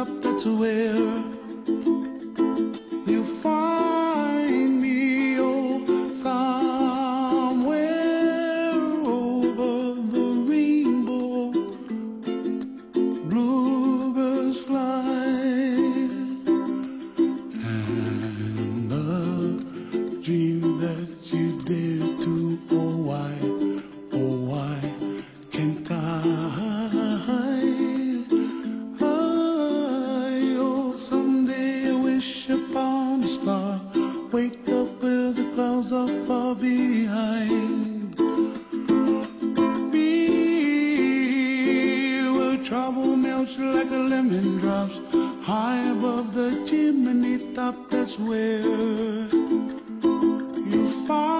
up, that's where trouble melts like a lemon drops. High above the chimney top, that's where you find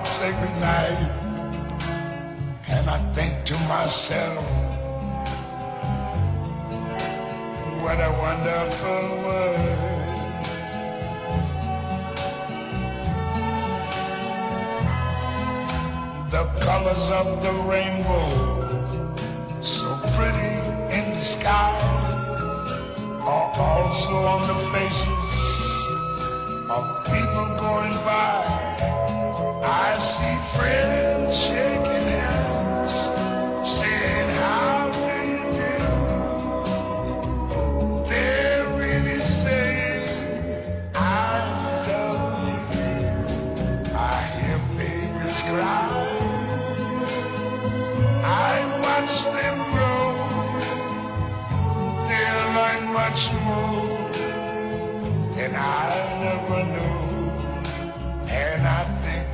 dark, sacred. And I think to myself, what a wonderful world. the colors of the rainbow, so pretty in the sky, are also on the faces of people